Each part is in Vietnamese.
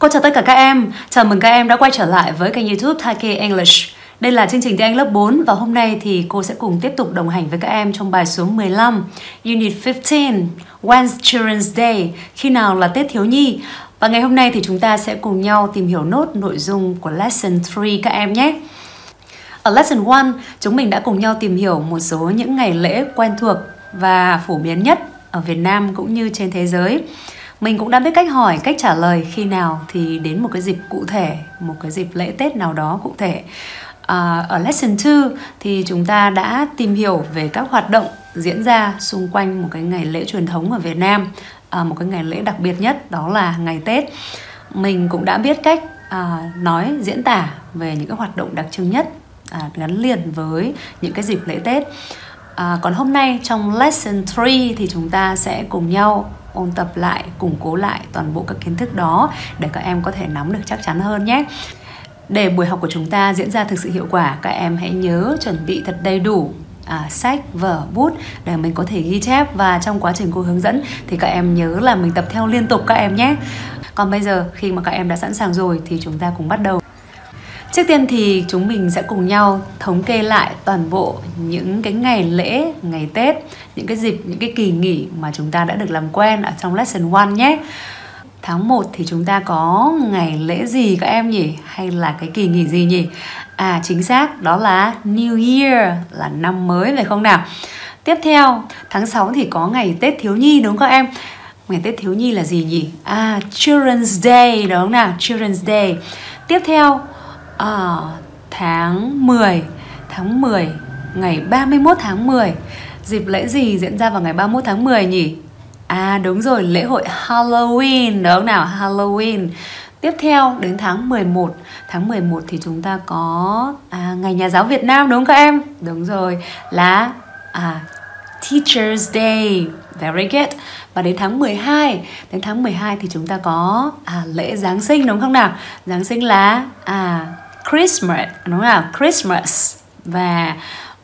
Cô chào tất cả các em, chào mừng các em đã quay trở lại với kênh youtube Take English. Đây là chương trình tiếng Anh lớp 4 và hôm nay thì cô sẽ cùng tiếp tục đồng hành với các em trong bài số 15 Unit 15 When's Children's Day? Khi nào là Tết Thiếu Nhi? Và ngày hôm nay thì chúng ta sẽ cùng nhau tìm hiểu nốt nội dung của Lesson 3 các em nhé. Ở Lesson 1, chúng mình đã cùng nhau tìm hiểu một số những ngày lễ quen thuộc và phổ biến nhất ở Việt Nam cũng như trên thế giới mình cũng đã biết cách hỏi cách trả lời khi nào thì đến một cái dịp cụ thể một cái dịp lễ tết nào đó cụ thể. À, ở lesson 2 thì chúng ta đã tìm hiểu về các hoạt động diễn ra xung quanh một cái ngày lễ truyền thống ở Việt Nam à, một cái ngày lễ đặc biệt nhất đó là ngày Tết. Mình cũng đã biết cách à, nói diễn tả về những cái hoạt động đặc trưng nhất à, gắn liền với những cái dịp lễ Tết. À, còn hôm nay trong lesson 3 thì chúng ta sẽ cùng nhau ôn tập lại củng cố lại toàn bộ các kiến thức đó để các em có thể nắm được chắc chắn hơn nhé. Để buổi học của chúng ta diễn ra thực sự hiệu quả các em hãy nhớ chuẩn bị thật đầy đủ à, sách vở bút để mình có thể ghi chép. Và trong quá trình cô hướng dẫn thì các em nhớ là mình tập theo liên tục các em nhé. Còn bây giờ khi mà các em đã sẵn sàng rồi thì chúng ta cùng bắt đầu. Trước tiên thì chúng mình sẽ cùng nhau thống kê lại toàn bộ những cái ngày lễ, ngày Tết, những cái dịp, những cái kỳ nghỉ mà chúng ta đã được làm quen ở trong lesson 1 nhé. Tháng 1 thì chúng ta có ngày lễ gì các em nhỉ? Hay là cái kỳ nghỉ gì nhỉ? À chính xác, đó là New Year, là năm mới phải không nào? Tiếp theo, tháng 6 thì có ngày Tết thiếu nhi đúng không các em? Ngày Tết thiếu nhi là gì nhỉ? À, Children's Day đúng không nào? Children's Day. Tiếp theo, ở tháng 10 tháng 10 ngày 31 tháng 10 dịp lễ gì diễn ra vào ngày 31 tháng 10 nhỉ? À đúng rồi lễ hội Halloween đúng không nào? Halloween. Tiếp theo đến tháng 11 Tháng 11 thì chúng ta có à, Ngày Nhà giáo Việt Nam đúng không các em? Đúng rồi là à, Teacher's Day. Very good. Và đến tháng 12 Đến tháng 12 thì chúng ta có à, lễ Giáng sinh đúng không nào? Giáng sinh là à, Christmas đúng không Christmas và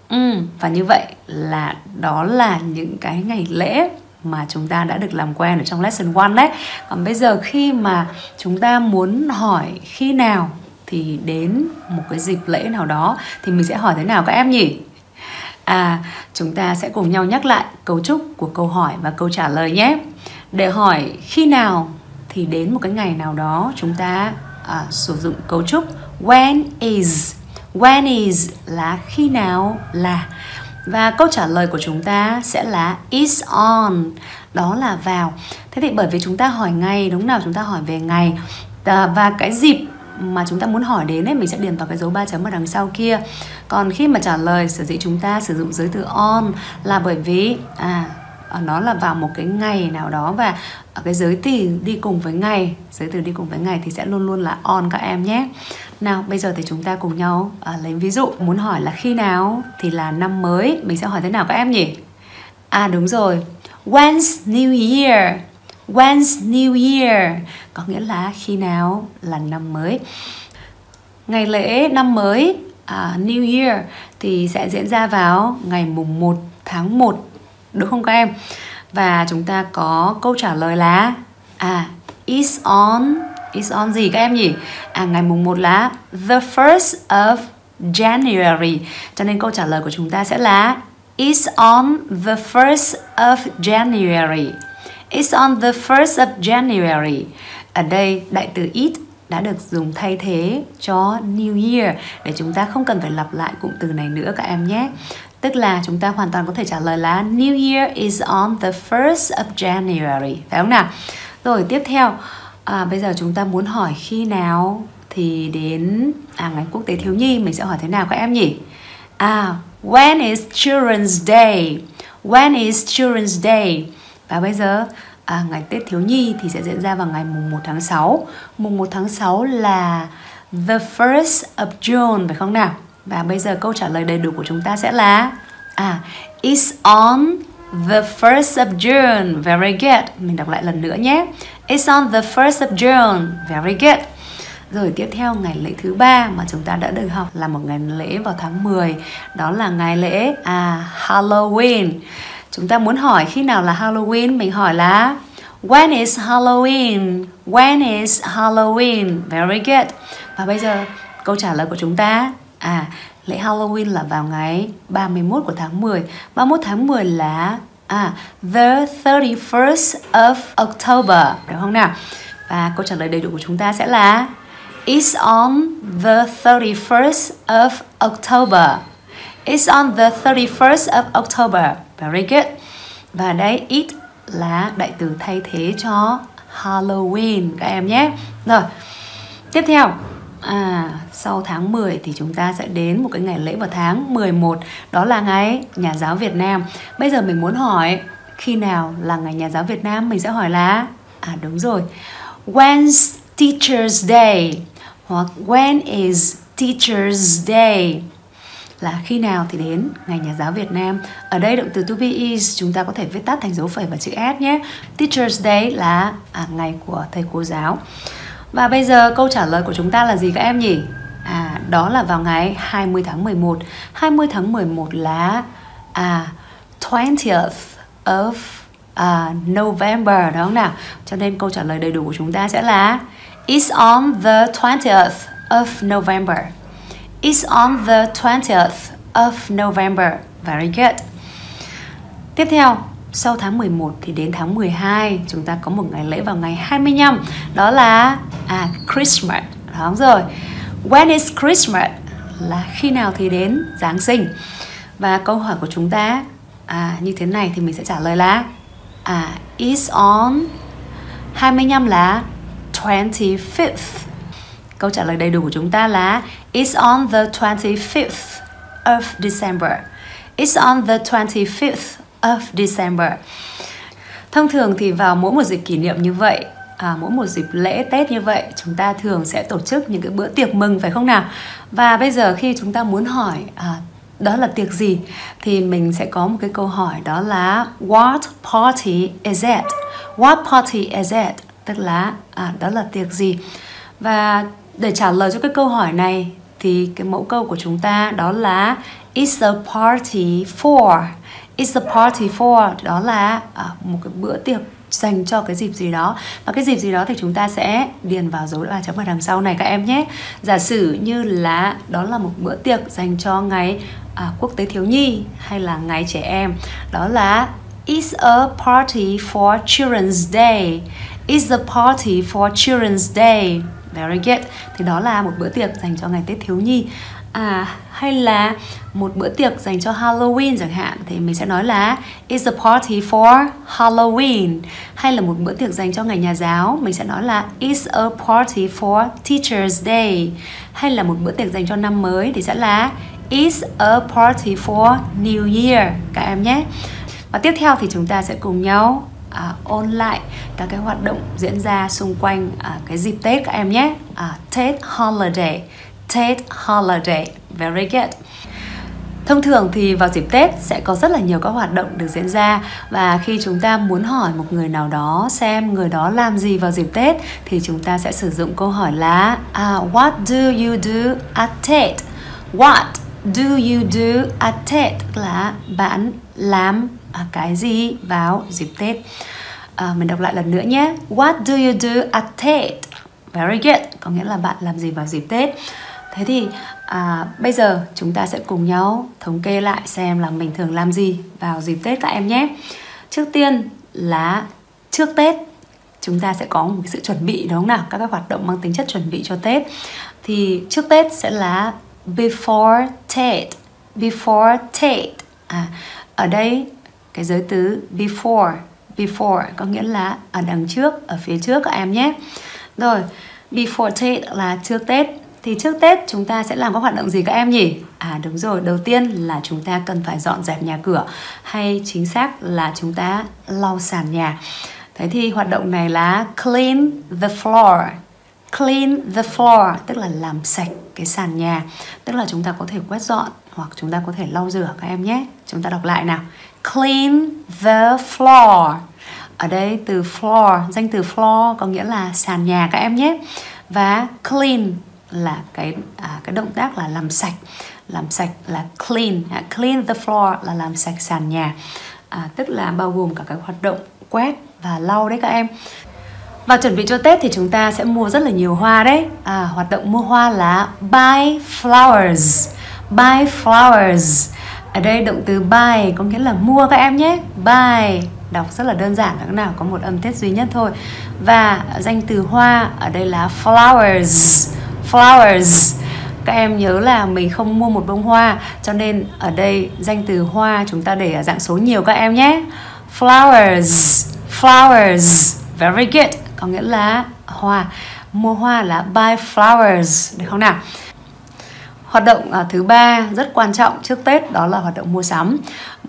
um, và như vậy là đó là những cái ngày lễ mà chúng ta đã được làm quen ở trong lesson 1 đấy. Còn bây giờ khi mà chúng ta muốn hỏi khi nào thì đến một cái dịp lễ nào đó thì mình sẽ hỏi thế nào các em nhỉ? À, chúng ta sẽ cùng nhau nhắc lại cấu trúc của câu hỏi và câu trả lời nhé. Để hỏi khi nào thì đến một cái ngày nào đó chúng ta à, sử dụng cấu trúc when is? When is là khi nào? Là. Và câu trả lời của chúng ta sẽ là is on. Đó là vào. Thế thì bởi vì chúng ta hỏi ngày, đúng nào? Chúng ta hỏi về ngày. Và cái dịp mà chúng ta muốn hỏi đến ấy, mình sẽ điền vào cái dấu ba chấm ở đằng sau kia. Còn khi mà trả lời, sở dĩ chúng ta sử dụng giới từ on là bởi vì à, à nó là vào một cái ngày nào đó và cái giới từ đi cùng với ngày, giới từ đi cùng với ngày thì sẽ luôn luôn là on các em nhé nào bây giờ thì chúng ta cùng nhau à, lấy ví dụ muốn hỏi là khi nào thì là năm mới mình sẽ hỏi thế nào các em nhỉ? À đúng rồi. When's new year? When's new year? Có nghĩa là khi nào là năm mới. Ngày lễ năm mới à, New Year thì sẽ diễn ra vào ngày mùng 1 tháng 1 đúng không các em? Và chúng ta có câu trả lời là à is on is on gì các em nhỉ? À ngày mùng 1 là the first of January. Cho nên câu trả lời của chúng ta sẽ là is on the first of January. Is on the first of January. Ở đây, đại từ it đã được dùng thay thế cho New Year để chúng ta không cần phải lặp lại cụm từ này nữa các em nhé. Tức là chúng ta hoàn toàn có thể trả lời là, New Year is on the first of January. Phải không nào? Rồi, tiếp theo à, Bây giờ chúng ta muốn hỏi khi nào Thì đến à, ngày quốc tế thiếu nhi Mình sẽ hỏi thế nào các em nhỉ? À, when is Children's Day? When is Children's Day? Và bây giờ à, ngày Tết thiếu nhi thì sẽ diễn ra vào ngày mùng 1 tháng 6 Mùng 1 tháng 6 là the first of June phải không nào? Và bây giờ câu trả lời đầy đủ của chúng ta sẽ là À, it's on the first of June. Very good. Mình đọc lại lần nữa nhé. It's on the 1st of June. Very good. Rồi tiếp theo ngày lễ thứ ba mà chúng ta đã được học là một ngày lễ vào tháng 10 Đó là ngày lễ à, Halloween Chúng ta muốn hỏi khi nào là Halloween Mình hỏi là When is Halloween? When is Halloween? Very good. Và bây giờ câu trả lời của chúng ta à lễ Halloween là vào ngày 31 của tháng 10. 31 tháng 10 là à the 31st of October, đúng không nào? Và câu trả lời đầy đủ của chúng ta sẽ là It's on the 31st of October. It's on the 31st of October. Very good. Và đây it là đại từ thay thế cho Halloween các em nhé. Rồi. Tiếp theo, à sau tháng 10 thì chúng ta sẽ đến một cái ngày lễ vào tháng 11, đó là ngày Nhà giáo Việt Nam. Bây giờ mình muốn hỏi khi nào là ngày Nhà giáo Việt Nam, mình sẽ hỏi là à đúng rồi. When's Teachers Day? Hoặc when is Teachers Day? là khi nào thì đến ngày nhà giáo Việt Nam. Ở đây động từ to be is chúng ta có thể viết tắt thành dấu phẩy và chữ S nhé. Teachers Day là à, ngày của thầy cô giáo. Và bây giờ câu trả lời của chúng ta là gì các em nhỉ? À, đó là vào ngày 20 tháng 11. 20 tháng 11 là à 20th of uh, November đúng không nào? Cho nên câu trả lời đầy đủ của chúng ta sẽ là It's on the 20th of November. It's on the 20th of November. Very good. Tiếp theo, sau tháng 11 thì đến tháng 12 chúng ta có một ngày lễ vào ngày 25 đó là à Christmas. Đúng rồi. When is Christmas? Là khi nào thì đến Giáng sinh? Và câu hỏi của chúng ta à như thế này thì mình sẽ trả lời là à is on 25 là 25th Câu trả lời đầy đủ của chúng ta là It's on the 25th of December. It's on the 25th of December. Thông thường thì vào mỗi một dịp kỷ niệm như vậy, à, mỗi một dịp lễ Tết như vậy, chúng ta thường sẽ tổ chức những cái bữa tiệc mừng phải không nào? Và bây giờ khi chúng ta muốn hỏi à, đó là tiệc gì thì mình sẽ có một cái câu hỏi đó là What party is it? What party is it? Tức là à, đó là tiệc gì? Và để trả lời cho cái câu hỏi này thì cái mẫu câu của chúng ta đó là It's a party for It's a party for đó là à, một cái bữa tiệc dành cho cái dịp gì đó và cái dịp gì đó thì chúng ta sẽ điền vào dấu là chấm ở đằng sau này các em nhé giả sử như là đó là một bữa tiệc dành cho ngày à, quốc tế thiếu nhi hay là ngày trẻ em đó là It's a party for Children's Day. It's a party for Children's Day. Very good. Thì đó là một bữa tiệc dành cho ngày Tết thiếu nhi. À hay là một bữa tiệc dành cho Halloween chẳng hạn, thì mình sẽ nói là it's a party for Halloween hay là một bữa tiệc dành cho ngày nhà giáo, mình sẽ nói là it's a party for Teachers Day hay là một bữa tiệc dành cho năm mới, thì sẽ là it's a party for New Year các em nhé và tiếp theo thì chúng ta sẽ cùng nhau à, ôn lại các cái hoạt động diễn ra xung quanh à, cái dịp Tết các em nhé. À, Tết holiday, Tết holiday, very good. Thông thường thì vào dịp Tết sẽ có rất là nhiều các hoạt động được diễn ra và khi chúng ta muốn hỏi một người nào đó xem người đó làm gì vào dịp Tết thì chúng ta sẽ sử dụng câu hỏi là uh, What do you do at Tết? What do you do at Tết? Là bạn làm à, cái gì vào dịp Tết. À, mình đọc lại lần nữa nhé. What do you do at Tết? Very good. Có nghĩa là bạn làm gì vào dịp Tết. Thế thì à, bây giờ chúng ta sẽ cùng nhau thống kê lại xem là mình thường làm gì vào dịp Tết các em nhé. Trước tiên là trước Tết chúng ta sẽ có một sự chuẩn bị đúng không nào? Các cái hoạt động mang tính chất chuẩn bị cho Tết. Thì trước Tết sẽ là before Tết. Before Tết. À, ở đây cái giới từ before before có nghĩa là ở đằng trước ở phía trước các em nhé rồi before Tết là trước Tết thì trước Tết chúng ta sẽ làm các hoạt động gì các em nhỉ? À đúng rồi, đầu tiên là chúng ta cần phải dọn dẹp nhà cửa hay chính xác là chúng ta lau sàn nhà. Thế thì hoạt động này là clean the floor. Clean the floor tức là làm sạch cái sàn nhà, tức là chúng ta có thể quét dọn hoặc chúng ta có thể lau rửa các em nhé. Chúng ta đọc lại nào clean the floor. Ở đây từ floor danh từ floor có nghĩa là sàn nhà các em nhé. Và clean là cái à, cái động tác là làm sạch. Làm sạch là clean. À, clean the floor là làm sạch sàn nhà. À, tức là bao gồm cả các hoạt động quét và lau đấy các em. Và chuẩn bị cho Tết thì chúng ta sẽ mua rất là nhiều hoa đấy. À, Hoạt động mua hoa là buy flowers. Buy flowers. Ở đây động từ buy có nghĩa là mua các em nhé. Buy, Đọc rất là đơn giản, các nào có một âm tiết duy nhất thôi. Và danh từ hoa ở đây là flowers. Flowers. Các em nhớ là mình không mua một bông hoa, cho nên ở đây danh từ hoa chúng ta để ở dạng số nhiều các em nhé. Flowers. Flowers. Very good. Có nghĩa là hoa. Mua hoa là buy flowers, được không nào? Hoạt động uh, thứ ba rất quan trọng trước tết đó là hoạt động mua sắm.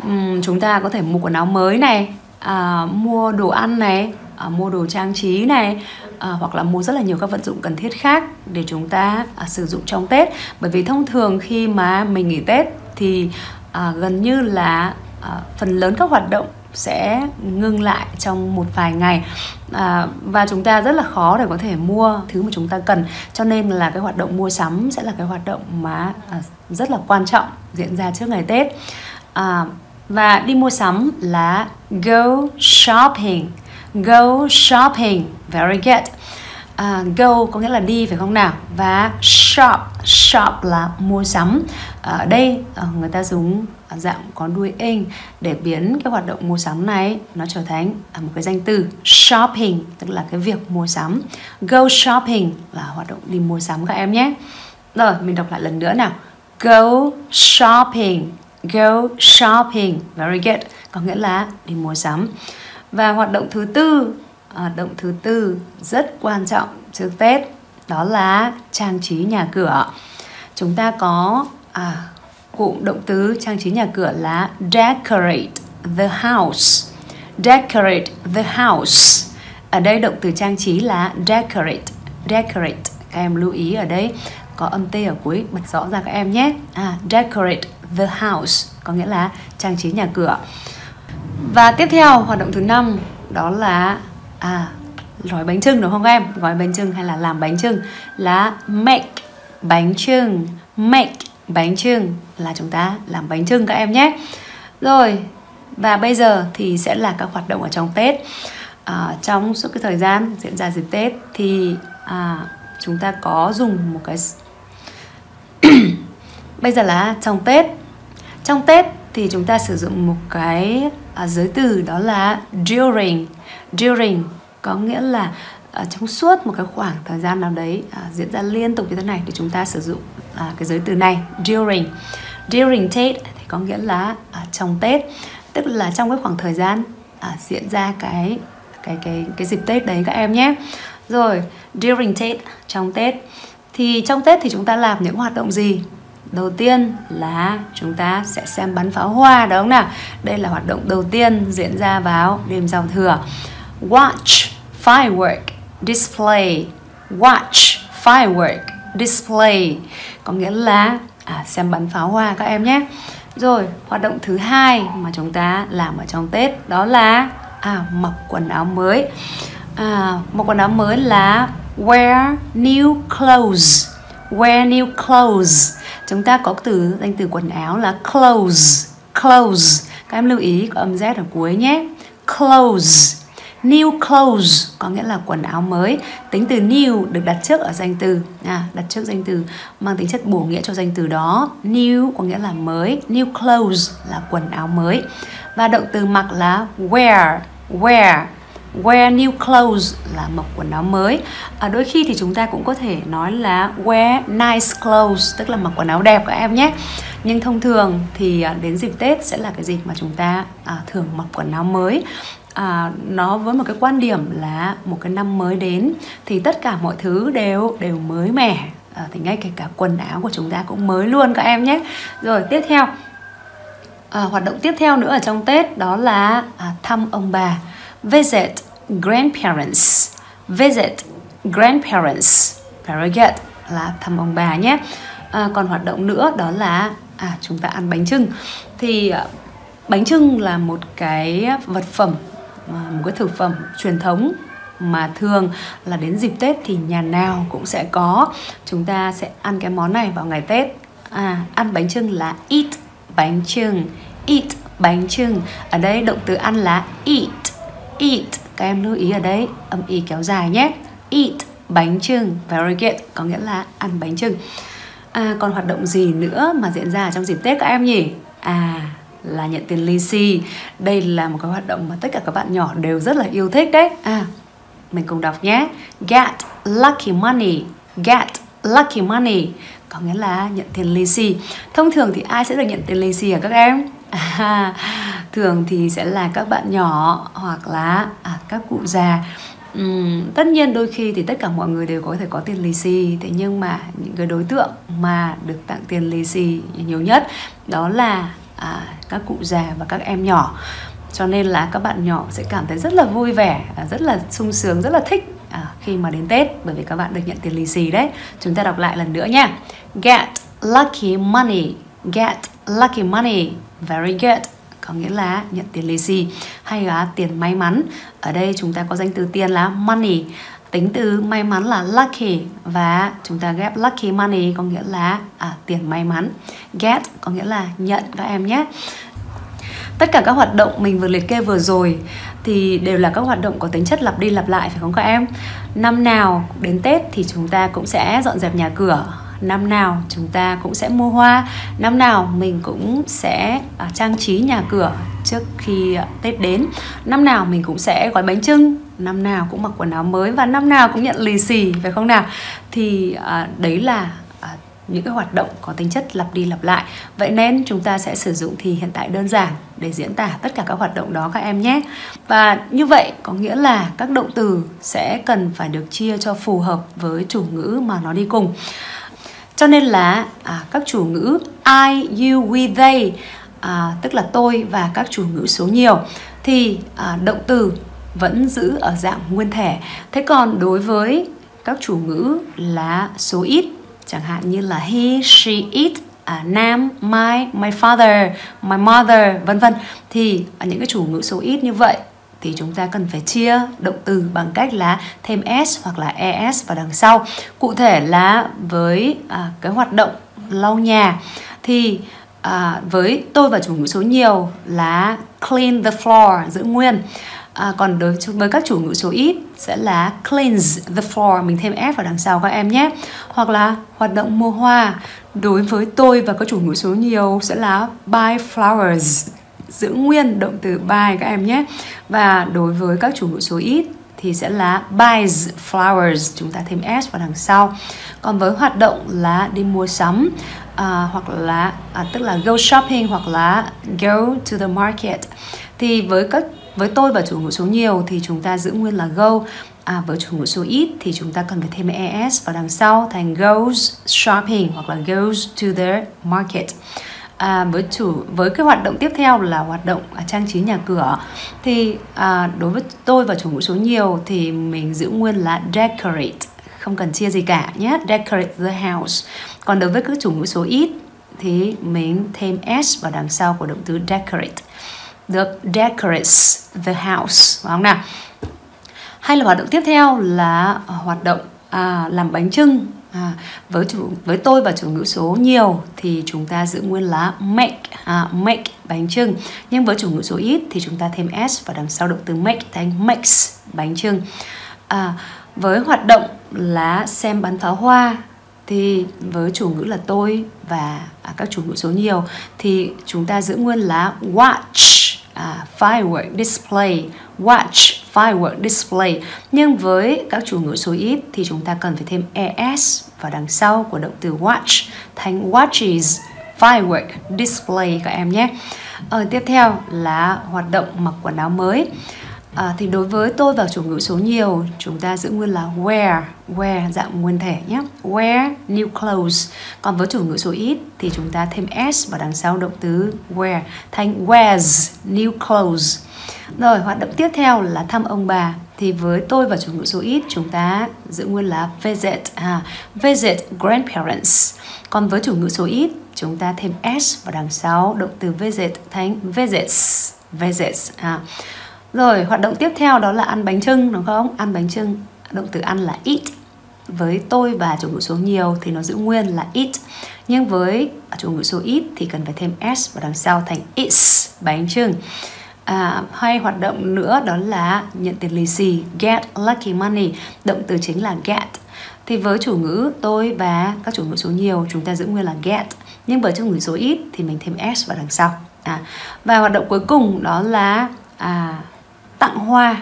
Um, chúng ta có thể mua quần áo mới này uh, mua đồ ăn này uh, mua đồ trang trí này à, hoặc là mua rất là nhiều các vận dụng cần thiết khác để chúng ta à, sử dụng trong Tết. Bởi vì thông thường khi mà mình nghỉ Tết thì à, gần như là à, phần lớn các hoạt động sẽ ngưng lại trong một vài ngày. À, và chúng ta rất là khó để có thể mua thứ mà chúng ta cần. Cho nên là cái hoạt động mua sắm sẽ là cái hoạt động mà à, rất là quan trọng diễn ra trước ngày Tết. À, và đi mua sắm là go shopping. Go shopping. Very good uh, go có nghĩa là đi phải không nào? Và shop shop là mua sắm. À, ở đây uh, người ta dùng dạng có đuôi ing để biến cái hoạt động mua sắm này nó trở thành một cái danh từ shopping tức là cái việc mua sắm. Go shopping là hoạt động đi mua sắm các em nhé. Rồi mình đọc lại lần nữa nào. Go shopping go shopping very good. Có nghĩa là đi mua sắm. Và hoạt động thứ tư hoạt động thứ tư rất quan trọng trước tết đó là trang trí nhà cửa. Chúng ta có à, cụm động từ trang trí nhà cửa là decorate the house. Decorate the house. Ở đây động từ trang trí là decorate. Decorate các em lưu ý ở đây. Có âm t ở cuối bật rõ ra các em nhé. À, decorate the house có nghĩa là trang trí nhà cửa. Và tiếp theo hoạt động thứ năm đó là à gói bánh trưng đúng không em? Gói bánh trưng hay là làm bánh trưng là make bánh trưng make bánh trưng là chúng ta làm bánh trưng các em nhé. Rồi và bây giờ thì sẽ là các hoạt động ở trong tết. À, trong suốt cái thời gian diễn ra dịp tết thì à, chúng ta có dùng một cái bây giờ là trong tết. Trong tết thì chúng ta sử dụng một cái à, giới từ đó là during. During có nghĩa là à, trong suốt một cái khoảng thời gian nào đấy à, diễn ra liên tục như thế này thì chúng ta sử dụng à, cái giới từ này during. During Tết thì có nghĩa là à, trong Tết. Tức là trong cái khoảng thời gian à, diễn ra cái cái cái cái dịp Tết đấy các em nhé. Rồi during Tết trong Tết. Thì trong Tết thì chúng ta làm những hoạt động gì? Đầu tiên là chúng ta sẽ xem bắn pháo hoa đúng không nào? Đây là hoạt động đầu tiên diễn ra vào đêm giao thừa. Watch firework display. Watch firework display có nghĩa là à, xem bắn pháo hoa các em nhé. Rồi, hoạt động thứ hai mà chúng ta làm ở trong Tết đó là à, mặc quần áo mới. À, mặc quần áo mới là wear new clothes. Wear new clothes chúng ta có từ danh từ quần áo là clothes clothes các em lưu ý có âm z ở cuối nhé. Clothes new clothes có nghĩa là quần áo mới. Tính từ new được đặt trước ở danh từ. À, đặt trước danh từ mang tính chất bổ nghĩa cho danh từ đó. New có nghĩa là mới. New clothes là quần áo mới. Và động từ mặc là wear. Wear wear new clothes là mặc quần áo mới. À, đôi khi thì chúng ta cũng có thể nói là wear nice clothes tức là mặc quần áo đẹp các em nhé. Nhưng thông thường thì à, đến dịp tết sẽ là cái dịp mà chúng ta à, thường mặc quần áo mới. À, nó với một cái quan điểm là một cái năm mới đến thì tất cả mọi thứ đều đều mới mẻ. À, thì ngay kể cả quần áo của chúng ta cũng mới luôn các em nhé. Rồi tiếp theo. À, hoạt động tiếp theo nữa ở trong tết đó là à, thăm ông bà. Visit grandparents. Visit grandparents. Very good là thăm ông bà nhé. À, còn hoạt động nữa đó là à chúng ta ăn bánh trưng thì à, bánh trưng là một cái vật phẩm à, một cái thực phẩm truyền thống mà thường là đến dịp Tết thì nhà nào cũng sẽ có. Chúng ta sẽ ăn cái món này vào ngày Tết. À ăn bánh trưng là eat bánh trưng eat bánh trưng ở đây động từ ăn là eat. Eat các em lưu ý ở đây âm y kéo dài nhé. Eat bánh trưng very good có nghĩa là ăn bánh trưng à, còn hoạt động gì nữa mà diễn ra trong dịp tết các em nhỉ? À là nhận tiền lì xì. Đây là một cái hoạt động mà tất cả các bạn nhỏ đều rất là yêu thích đấy. À mình cùng đọc nhé. Get lucky money. Get lucky money có nghĩa là nhận tiền lì xì. Thông thường thì ai sẽ được nhận tiền lì xì hả các em? À, thường thì sẽ là các bạn nhỏ hoặc là à, các cụ già. Uhm, tất nhiên đôi khi thì tất cả mọi người đều có thể có tiền lì xì thế nhưng mà những cái đối tượng mà được tặng tiền lì xì nhiều nhất đó là à, các cụ già và các em nhỏ. Cho nên là các bạn nhỏ sẽ cảm thấy rất là vui vẻ à, rất là sung sướng rất là thích à, khi mà đến tết bởi vì các bạn được nhận tiền lì xì đấy. Chúng ta đọc lại lần nữa nha. Get lucky money get lucky money very good. Có nghĩa là nhận tiền lì xì hay là tiền may mắn. Ở đây chúng ta có danh từ tiền là money. Tính từ may mắn là lucky và chúng ta ghép lucky money có nghĩa là à, tiền may mắn. Get có nghĩa là nhận các em nhé. Tất cả các hoạt động mình vừa liệt kê vừa rồi thì đều là các hoạt động có tính chất lặp đi lặp lại phải không các em? Năm nào đến tết thì chúng ta cũng sẽ dọn dẹp nhà cửa năm nào chúng ta cũng sẽ mua hoa. Năm nào mình cũng sẽ à, trang trí nhà cửa trước khi à, tết đến. Năm nào mình cũng sẽ gói bánh trưng. Năm nào cũng mặc quần áo mới và năm nào cũng nhận lì xì phải không nào? Thì à, đấy là à, những cái hoạt động có tính chất lặp đi lặp lại. Vậy nên chúng ta sẽ sử dụng thì hiện tại đơn giản để diễn tả tất cả các hoạt động đó các em nhé. Và như vậy có nghĩa là các động từ sẽ cần phải được chia cho phù hợp với chủ ngữ mà nó đi cùng cho nên là à, các chủ ngữ I, you, we, they à, tức là tôi và các chủ ngữ số nhiều thì à, động từ vẫn giữ ở dạng nguyên thể. Thế còn đối với các chủ ngữ là số ít chẳng hạn như là he, she, it à, nam, my, my father, my mother vân vân thì à, những cái chủ ngữ số ít như vậy thì chúng ta cần phải chia động từ bằng cách là thêm s hoặc là es vào đằng sau. Cụ thể là với à, cái hoạt động lau nhà thì à, với tôi và chủ ngữ số nhiều là clean the floor giữ nguyên. À, còn đối với các chủ ngữ số ít sẽ là cleanse the floor mình thêm s vào đằng sau các em nhé. Hoặc là hoạt động mua hoa đối với tôi và các chủ ngữ số nhiều sẽ là buy flowers giữ nguyên động từ buy các em nhé. Và đối với các chủ ngữ số ít thì sẽ là buys flowers chúng ta thêm s vào đằng sau. Còn với hoạt động là đi mua sắm à, hoặc là à, tức là go shopping hoặc là go to the market thì với các với tôi và chủ ngữ số nhiều thì chúng ta giữ nguyên là go à, với chủ ngữ số ít thì chúng ta cần phải thêm es vào đằng sau thành goes shopping hoặc là goes to the market à, với chủ với cái hoạt động tiếp theo là hoạt động à, trang trí nhà cửa. Thì à, đối với tôi và chủ ngữ số nhiều thì mình giữ nguyên là decorate không cần chia gì cả nhé. Decorate the house. Còn đối với các chủ ngữ số ít thì mình thêm s vào đằng sau của động từ decorate. Được decorates the house phải không nào? Hay là hoạt động tiếp theo là hoạt động à, làm bánh trưng À, với chủ với tôi và chủ ngữ số nhiều thì chúng ta giữ nguyên là make à, make bánh trưng nhưng với chủ ngữ số ít thì chúng ta thêm s vào đằng sau động từ make thành makes bánh trưng à, với hoạt động là xem bắn pháo hoa thì với chủ ngữ là tôi và à, các chủ ngữ số nhiều thì chúng ta giữ nguyên là watch à, firework display watch firework display. Nhưng với các chủ ngữ số ít thì chúng ta cần phải thêm es vào đằng sau của động từ watch thành watches firework display các em nhé. Ờ, tiếp theo là hoạt động mặc quần áo mới. À, thì đối với tôi và chủ ngữ số nhiều chúng ta giữ nguyên là wear wear dạng nguyên thể nhé. Wear new clothes. Còn với chủ ngữ số ít thì chúng ta thêm s vào đằng sau động từ wear thành wears new clothes rồi hoạt động tiếp theo là thăm ông bà. Thì với tôi và chủ ngữ số ít chúng ta giữ nguyên là visit à, visit grandparents. Còn với chủ ngữ số ít chúng ta thêm s vào đằng sau động từ visit thành visits visits à. rồi hoạt động tiếp theo đó là ăn bánh trưng đúng không? Ăn bánh trưng động từ ăn là eat. Với tôi và chủ ngữ số nhiều thì nó giữ nguyên là eat. Nhưng với chủ ngữ số ít thì cần phải thêm s vào đằng sau thành is bánh trưng À, hay hoạt động nữa đó là nhận tiền lì xì get lucky money động từ chính là get. Thì với chủ ngữ tôi và các chủ ngữ số nhiều chúng ta giữ nguyên là get. Nhưng với chủ ngữ số ít thì mình thêm s vào đằng sau. À, và hoạt động cuối cùng đó là à, tặng hoa.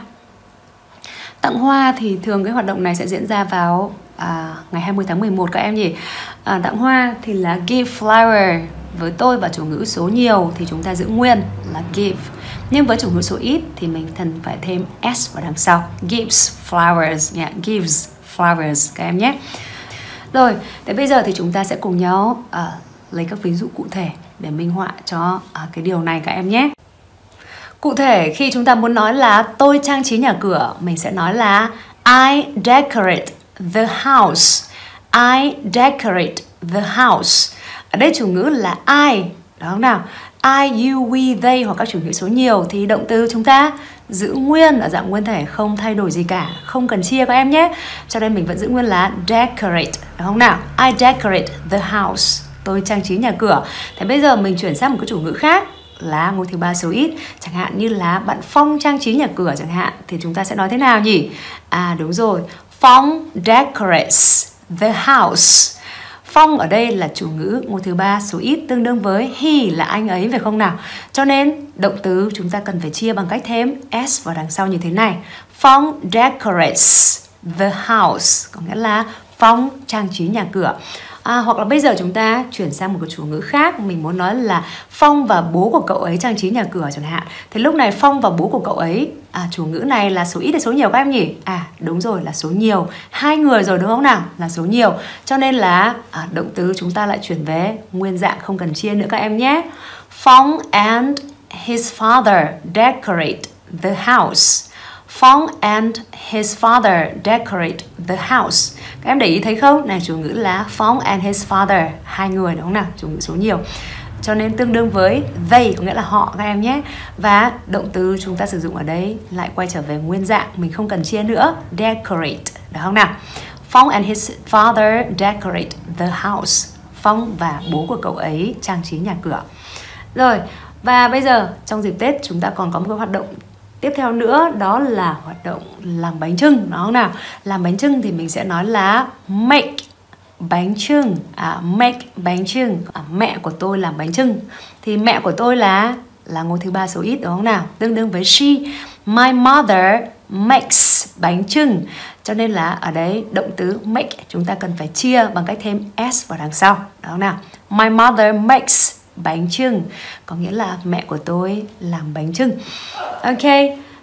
Tặng hoa thì thường cái hoạt động này sẽ diễn ra vào à, ngày 20 tháng 11 các em nhỉ? À, tặng hoa thì là give flower với tôi và chủ ngữ số nhiều thì chúng ta giữ nguyên là give. Nhưng với chủ ngữ số ít thì mình cần phải thêm s vào đằng sau. Gives flowers. Yeah, gives flowers các em nhé. Rồi thế bây giờ thì chúng ta sẽ cùng nhau uh, lấy các ví dụ cụ thể để minh họa cho uh, cái điều này các em nhé. Cụ thể khi chúng ta muốn nói là tôi trang trí nhà cửa, mình sẽ nói là I decorate the house. I decorate the house. Ở đây chủ ngữ là I, đó không nào? I, you, we, they hoặc các chủ ngữ số nhiều thì động từ chúng ta giữ nguyên ở dạng nguyên thể không thay đổi gì cả, không cần chia các em nhé. Cho nên mình vẫn giữ nguyên là decorate, đúng không nào? I decorate the house. Tôi trang trí nhà cửa. Thế bây giờ mình chuyển sang một cái chủ ngữ khác là ngôi thứ ba số ít chẳng hạn như là bạn phong trang trí nhà cửa chẳng hạn thì chúng ta sẽ nói thế nào nhỉ à đúng rồi phong decorates the house Phong ở đây là chủ ngữ ngôi thứ ba số ít, tương đương với he là anh ấy, phải không nào? Cho nên, động từ chúng ta cần phải chia bằng cách thêm s vào đằng sau như thế này. Phong decorates the house, có nghĩa là Phong trang trí nhà cửa. À, hoặc là bây giờ chúng ta chuyển sang một cái chủ ngữ khác Mình muốn nói là Phong và bố của cậu ấy trang trí nhà cửa chẳng hạn. Thì lúc này Phong và bố của cậu ấy À chủ ngữ này là số ít hay số nhiều các em nhỉ? À đúng rồi là số nhiều. Hai người rồi đúng không nào? Là số nhiều. Cho nên là à, động từ chúng ta lại chuyển về nguyên dạng không cần chia nữa các em nhé. Phong and his father decorate the house. Phong and his father decorate the house. Các em để ý thấy không? Này chủ ngữ là Phong and his father, hai người đúng không nào? Chủ ngữ số nhiều. Cho nên tương đương với they có nghĩa là họ các em nhé. Và động từ chúng ta sử dụng ở đây lại quay trở về nguyên dạng, mình không cần chia nữa. Decorate, được không nào? Phong and his father decorate the house. Phong và bố của cậu ấy trang trí nhà cửa. Rồi, và bây giờ trong dịp Tết chúng ta còn có một cái hoạt động tiếp theo nữa đó là hoạt động làm bánh trưng đó không nào? Làm bánh trưng thì mình sẽ nói là make bánh trưng à, make bánh trưng à, mẹ của tôi làm bánh trưng thì mẹ của tôi là là ngôi thứ ba số ít đúng không nào? Tương đương với she. My mother makes bánh trưng cho nên là ở đấy động từ make chúng ta cần phải chia bằng cách thêm s vào đằng sau đó không nào? My mother makes bánh trưng có nghĩa là mẹ của tôi làm bánh trưng ok,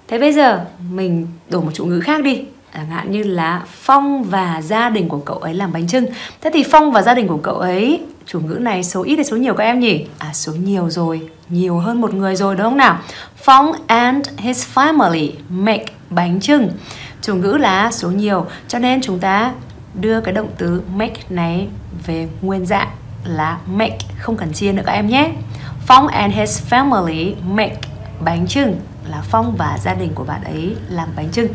thế bây giờ mình đổi một chủ ngữ khác đi. Chẳng hạn như là phong và gia đình của cậu ấy làm bánh trưng thế thì phong và gia đình của cậu ấy, chủ ngữ này số ít hay số nhiều các em nhỉ? À số nhiều rồi. Nhiều hơn một người rồi, đúng không nào? Phong and his family make bánh trưng chủ ngữ là số nhiều, cho nên chúng ta đưa cái động từ make này về nguyên dạng là make không cần chia nữa các em nhé. Phong and his family make bánh trưng là Phong và gia đình của bạn ấy làm bánh trưng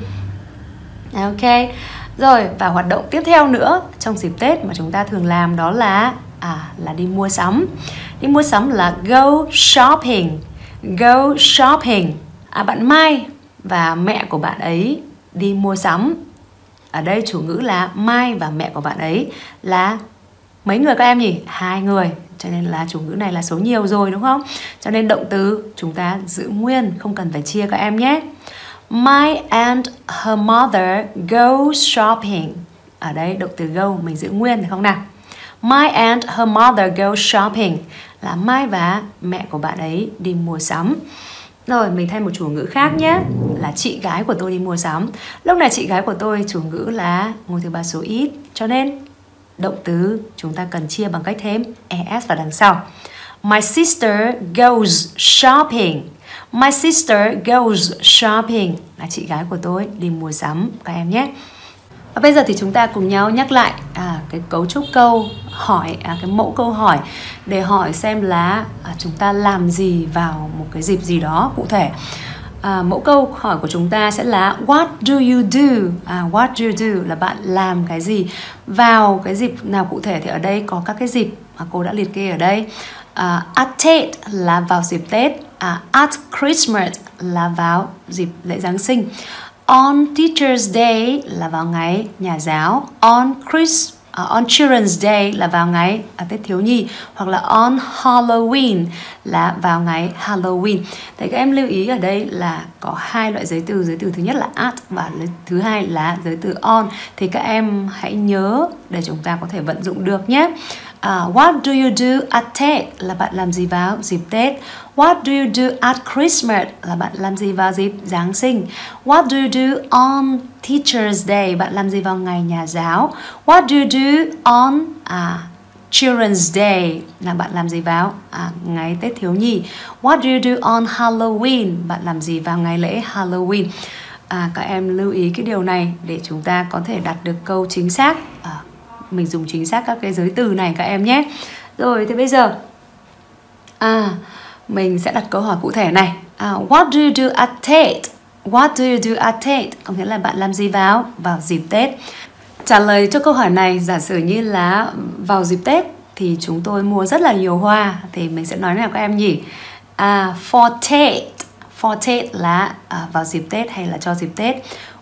Ok. Rồi, và hoạt động tiếp theo nữa trong dịp Tết mà chúng ta thường làm đó là à là đi mua sắm. Đi mua sắm là go shopping. Go shopping. À bạn Mai và mẹ của bạn ấy đi mua sắm. Ở đây chủ ngữ là Mai và mẹ của bạn ấy là mấy người các em nhỉ? Hai người. Cho nên là chủ ngữ này là số nhiều rồi, đúng không? Cho nên động từ chúng ta giữ nguyên, không cần phải chia các em nhé. My and her mother go shopping. Ở đây động từ go, mình giữ nguyên được không nào? My and her mother go shopping. Là Mai và mẹ của bạn ấy đi mua sắm. Rồi, mình thay một chủ ngữ khác nhé. Là chị gái của tôi đi mua sắm. Lúc này chị gái của tôi chủ ngữ là ngôi thứ ba số ít. Cho nên động từ chúng ta cần chia bằng cách thêm es vào đằng sau. My sister goes shopping. My sister goes shopping là chị gái của tôi đi mua sắm các em nhé. Và bây giờ thì chúng ta cùng nhau nhắc lại à, cái cấu trúc câu hỏi à, cái mẫu câu hỏi để hỏi xem là à, chúng ta làm gì vào một cái dịp gì đó cụ thể à, mẫu câu hỏi của chúng ta sẽ là What do you do? À, what do you do? là bạn làm cái gì vào cái dịp nào cụ thể thì ở đây có các cái dịp mà cô đã liệt kê ở đây. À, at Tết là vào dịp Tết uh, at Christmas là vào dịp lễ Giáng sinh. On Teachers Day là vào ngày nhà giáo. On Chris uh, on Children's Day là vào ngày à, Tết thiếu nhi hoặc là on Halloween là vào ngày Halloween. Thì các em lưu ý ở đây là có hai loại giới từ, giới từ thứ nhất là at và thứ hai là giới từ on thì các em hãy nhớ để chúng ta có thể vận dụng được nhé. Uh, what do you do at Tết là bạn làm gì vào dịp Tết. What do you do at Christmas là bạn làm gì vào dịp Giáng sinh. What do you do on Teacher's Day bạn làm gì vào ngày nhà giáo. What do you do on à, Children's Day là bạn làm gì vào à, ngày Tết thiếu nhi. What do you do on Halloween bạn làm gì vào ngày lễ Halloween. À, các em lưu ý cái điều này để chúng ta có thể đặt được câu chính xác à, mình dùng chính xác các cái giới từ này các em nhé rồi thì bây giờ à mình sẽ đặt câu hỏi cụ thể này. Uh, what do you do at Tết what do you do at Tết có nghĩa là bạn làm gì vào? Vào dịp Tết. Trả lời cho câu hỏi này giả sử như là vào dịp Tết thì chúng tôi mua rất là nhiều hoa thì mình sẽ nói nào các em nhỉ? À, for Tết for Tết là à, vào dịp Tết hay là cho dịp Tết?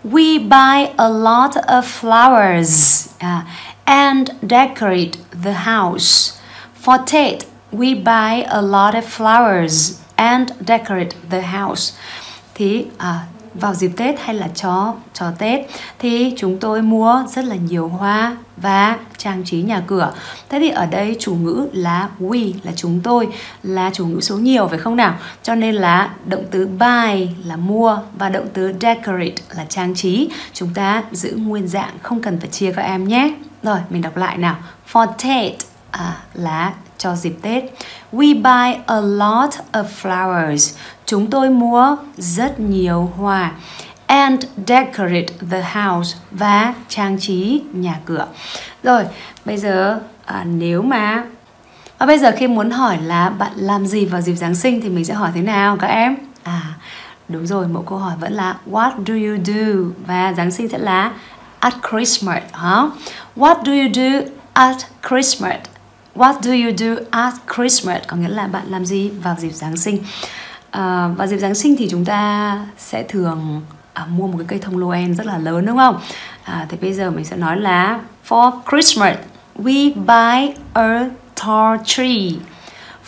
We buy a lot of flowers à, and decorate the house. For Tết we buy a lot of flowers and decorate the house. Thì à, vào dịp Tết hay là cho cho Tết thì chúng tôi mua rất là nhiều hoa và trang trí nhà cửa. Thế thì ở đây chủ ngữ là we là chúng tôi là chủ ngữ số nhiều phải không nào? Cho nên là động từ buy là mua và động từ decorate là trang trí. Chúng ta giữ nguyên dạng không cần phải chia các em nhé. Rồi, mình đọc lại nào. For Tết à, là cho dịp Tết. We buy a lot of flowers. Chúng tôi mua rất nhiều hoa. And decorate the house và trang trí nhà cửa. Rồi, bây giờ à, nếu mà và bây giờ khi muốn hỏi là bạn làm gì vào dịp Giáng sinh thì mình sẽ hỏi thế nào các em? À, đúng rồi, mẫu câu hỏi vẫn là What do you do? Và Giáng sinh sẽ là at Christmas huh? What do you do at Christmas? What do you do at Christmas? Có nghĩa là bạn làm gì vào dịp Giáng sinh? À, vào dịp Giáng sinh thì chúng ta sẽ thường à, mua một cái cây thông Noel rất là lớn đúng không? À, thì bây giờ mình sẽ nói là for Christmas we buy a tall tree.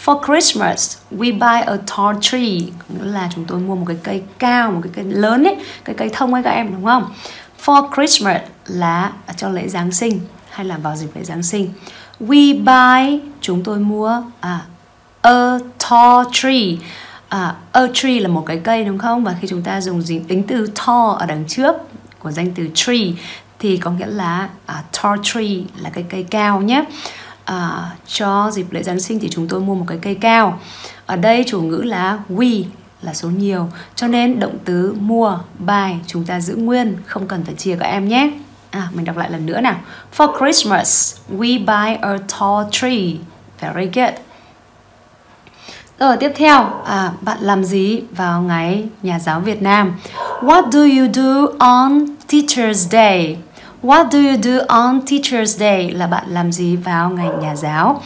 For Christmas, we buy a tall tree. Nghĩa là chúng tôi mua một cái cây cao, một cái cây lớn ấy, cái cây thông ấy các em đúng không? For Christmas là cho lễ Giáng sinh hay là vào dịp lễ Giáng sinh. We buy chúng tôi mua à, a tall tree. À, a tree là một cái cây đúng không? Và khi chúng ta dùng tính từ tall ở đằng trước của danh từ tree thì có nghĩa là à, tall tree là cái cây cao nhé. À, cho dịp lễ Giáng sinh thì chúng tôi mua một cái cây cao. Ở đây chủ ngữ là we là số nhiều cho nên động từ mua buy chúng ta giữ nguyên không cần phải chia các em nhé à mình đọc lại lần nữa nào. For Christmas we buy a tall tree. Very good. Rồi tiếp theo à, bạn làm gì vào ngày nhà giáo Việt Nam? What do you do on Teachers Day? What do you do on Teachers Day là bạn làm gì vào ngày nhà giáo?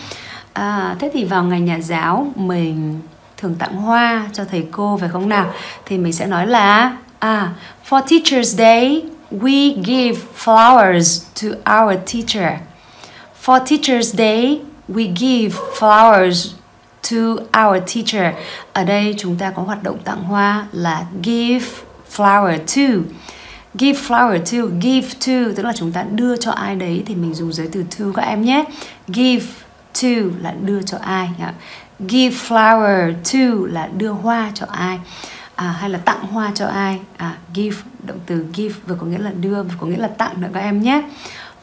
À, thế thì vào ngày nhà giáo mình thường tặng hoa cho thầy cô phải không nào? Thì mình sẽ nói là à for teachers day we give flowers to our teacher. For teachers day, we give flowers to our teacher. Ở đây chúng ta có hoạt động tặng hoa là give flower to. Give flower to, give to, tức là chúng ta đưa cho ai đấy thì mình dùng giới từ to các em nhé. Give to là đưa cho ai give flower to là đưa hoa cho ai à, hay là tặng hoa cho ai? À, give động từ give vừa có nghĩa là đưa vừa có nghĩa là tặng nữa các em nhé.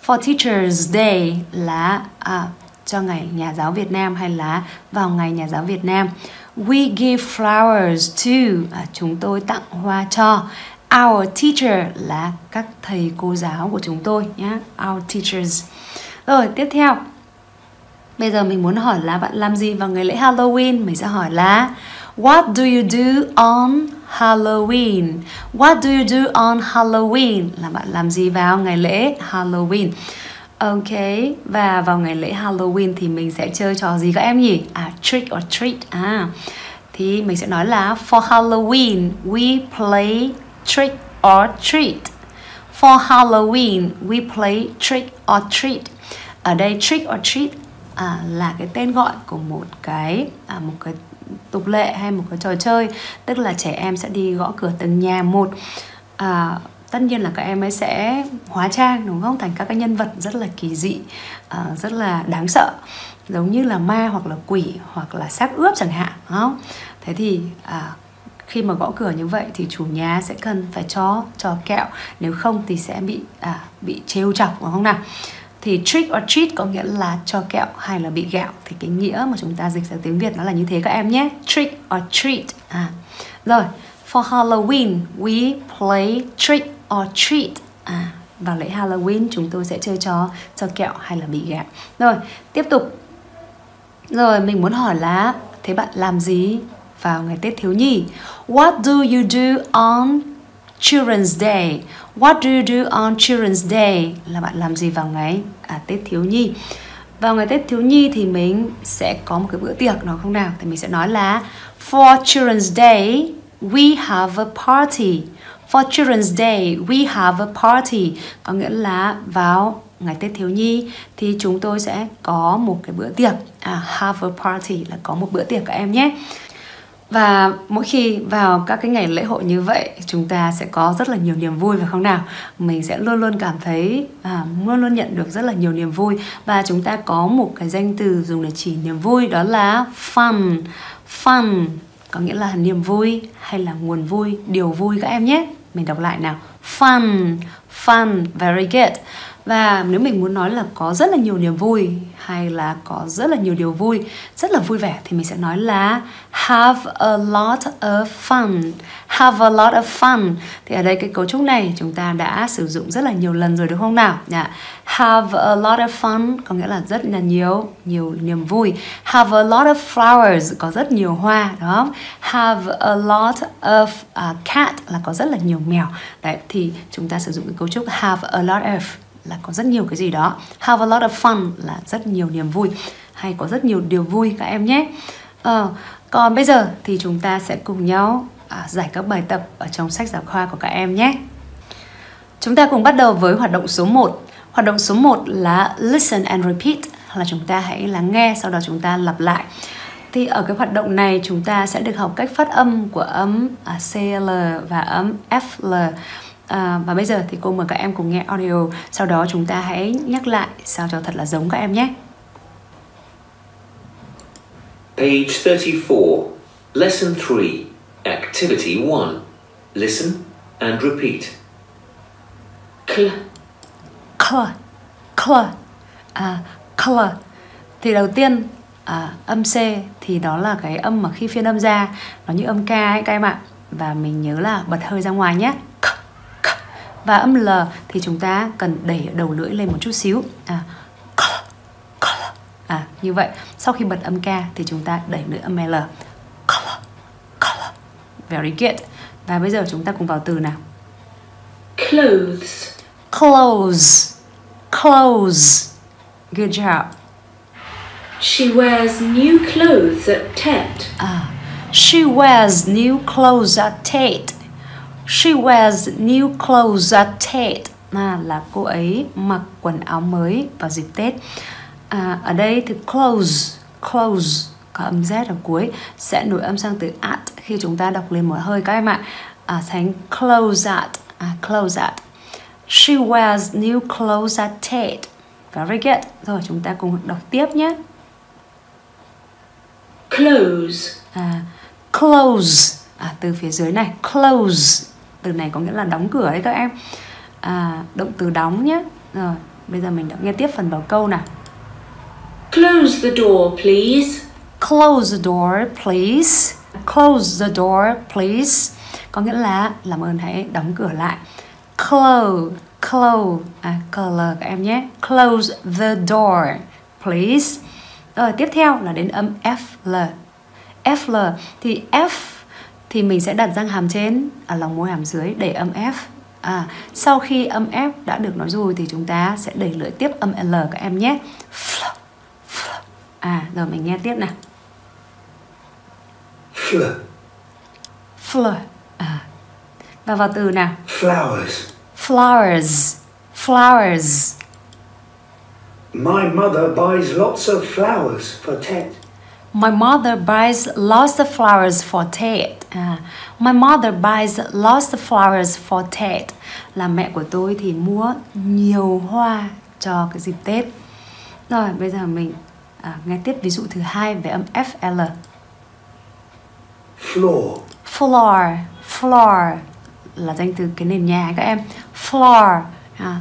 For teachers day là à, cho ngày nhà giáo Việt Nam hay là vào ngày nhà giáo Việt Nam? We give flowers to à, chúng tôi tặng hoa cho. Our teacher là các thầy cô giáo của chúng tôi nhé. Our teachers. Rồi tiếp theo. Bây giờ mình muốn hỏi là bạn làm gì vào ngày lễ Halloween? Mình sẽ hỏi là What do you do on Halloween? What do you do on Halloween? Là bạn làm gì vào ngày lễ Halloween? Ok, và vào ngày lễ Halloween thì mình sẽ chơi trò gì các em nhỉ? À, trick or treat. À, thì mình sẽ nói là For Halloween, we play trick or treat. For Halloween, we play trick or treat. Ở đây trick or treat à, là cái tên gọi của một cái à, một cái tục lệ hay một cái trò chơi tức là trẻ em sẽ đi gõ cửa từng nhà một. À, tất nhiên là các em ấy sẽ hóa trang đúng không? Thành các cái nhân vật rất là kỳ dị à, rất là đáng sợ. Giống như là ma hoặc là quỷ hoặc là xác ướp chẳng hạn đúng không? Thế thì à, khi mà gõ cửa như vậy thì chủ nhà sẽ cần phải cho cho kẹo. Nếu không thì sẽ bị à, bị trêu chọc đúng không nào? Thì trick or treat có nghĩa là cho kẹo hay là bị gạo. Thì cái nghĩa mà chúng ta dịch ra tiếng Việt nó là như thế các em nhé. Trick or treat. À rồi, for Halloween, we play trick or treat. À vào lễ Halloween chúng tôi sẽ chơi trò cho kẹo hay là bị gạo. Rồi, tiếp tục. Rồi, mình muốn hỏi là, thế bạn làm gì vào ngày Tết thiếu nhi? What do you do on Children's Day. What do you do on Children's Day? Là bạn làm gì vào ngày? À, Tết thiếu nhi. Vào ngày Tết thiếu nhi thì mình sẽ có một cái bữa tiệc nó không nào? Thì mình sẽ nói là For Children's Day we have a party. For Children's Day, we have a party. Có nghĩa là vào ngày Tết Thiếu Nhi thì chúng tôi sẽ có một cái bữa tiệc. À, Have a party là có một bữa tiệc các em nhé và mỗi khi vào các cái ngày lễ hội như vậy chúng ta sẽ có rất là nhiều niềm vui phải không nào? Mình sẽ luôn luôn cảm thấy à, luôn luôn nhận được rất là nhiều niềm vui. Và chúng ta có một cái danh từ dùng để chỉ niềm vui đó là fun. Fun có nghĩa là niềm vui hay là nguồn vui điều vui các em nhé. Mình đọc lại nào. Fun fun very good và nếu mình muốn nói là có rất là nhiều niềm vui hay là có rất là nhiều điều vui rất là vui vẻ thì mình sẽ nói là have a lot of fun. Have a lot of fun. Thì ở đây cái cấu trúc này chúng ta đã sử dụng rất là nhiều lần rồi đúng không nào? Yeah. have a lot of fun có nghĩa là rất là nhiều nhiều niềm vui. Have a lot of flowers có rất nhiều hoa đúng không? Have a lot of uh, cat là có rất là nhiều mèo. Đấy thì chúng ta sử dụng cái cấu trúc have a lot of là có rất nhiều cái gì đó. Have a lot of fun là rất nhiều niềm vui. Hay có rất nhiều điều vui các em nhé. Ờ, còn bây giờ thì chúng ta sẽ cùng nhau à, giải các bài tập ở trong sách giáo khoa của các em nhé. Chúng ta cùng bắt đầu với hoạt động số 1 hoạt động số 1 là listen and repeat là chúng ta hãy lắng nghe sau đó chúng ta lặp lại. Thì ở cái hoạt động này chúng ta sẽ được học cách phát âm của âm à, CL và âm FL À, và bây giờ thì cô mời các em cùng nghe audio. Sau đó chúng ta hãy nhắc lại sao cho thật là giống các em nhé. Page 34 Lesson 3 Activity 1 Listen and repeat. Cl Cl Cl à, Cl. Thì đầu tiên à, âm C thì đó là cái âm mà khi phiên âm ra Nó như âm K ấy các em ạ. Và mình nhớ là bật hơi ra ngoài nhé và âm L thì chúng ta cần đẩy đầu lưỡi lên một chút xíu. À, à như vậy. Sau khi bật âm K thì chúng ta đẩy lưỡi âm L. Very good. Và bây giờ chúng ta cùng vào từ nào? Clothes. Clothes. Clothes. Good job. She wears new clothes at Tet. À, she wears new clothes at Tate She wears new clothes at Tate à, là cô ấy mặc quần áo mới vào dịp Tết. À, ở đây thì clothes clothes có âm z ở cuối sẽ nối âm sang từ at khi chúng ta đọc lên một hơi các em ạ. À, thành clothes at à, clothes at. She wears new clothes at Tate Very good. Rồi chúng ta cùng đọc tiếp nhé. Close à, Close à, Từ phía dưới này. Close từ này có nghĩa là đóng cửa đấy các em. À, động từ đóng nhé. Rồi bây giờ mình đã nghe tiếp phần vào câu nào. Close the door please. Close the door please. Close the door please. Có nghĩa là làm ơn hãy đóng cửa lại. Close close. À color các em nhé. Close the door please. Rồi tiếp theo là đến âm fl fl thì f thì mình sẽ đặt răng hàm trên ở lòng môi hàm dưới để âm F À, sau khi âm F đã được nói rồi thì chúng ta sẽ đẩy lưỡi tiếp âm L các em nhé. À, rồi mình nghe tiếp nào. Fl, Fl. À. Và vào từ nào. flowers. Flowers. Flowers. My mother buys lots of flowers for Ted. My mother buys lots of flowers for Ted. À, my mother buys lots of flowers for Ted. Là mẹ của tôi thì mua nhiều hoa cho cái dịp Tết. Rồi, bây giờ mình à, nghe tiếp ví dụ thứ hai về âm FL. Floor, Floor, floor là danh từ cái nền nhà các em. Floor. À,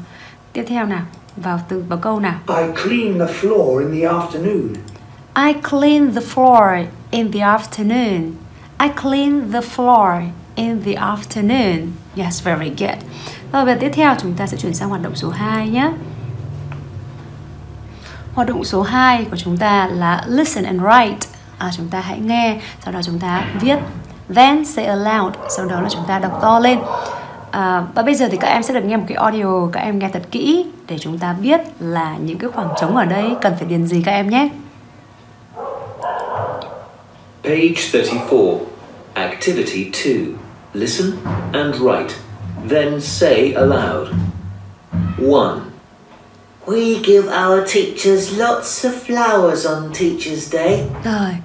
tiếp theo nào, vào từ vào câu nào. I clean the floor in the afternoon. I clean the floor in the afternoon. I clean the floor in the afternoon. Yes, very good. Rồi và tiếp theo chúng ta sẽ chuyển sang hoạt động số 2 nhé. Hoạt động số 2 của chúng ta là listen and write. À, chúng ta hãy nghe, sau đó chúng ta viết. Then say aloud, sau đó là chúng ta đọc to lên. À, và bây giờ thì các em sẽ được nghe một cái audio, các em nghe thật kỹ để chúng ta biết là những cái khoảng trống ở đây cần phải điền gì các em nhé. Page 34. Activity 2. Listen and write. Then say aloud. 1. We give our teachers lots of flowers on Teachers' Day. Rồi,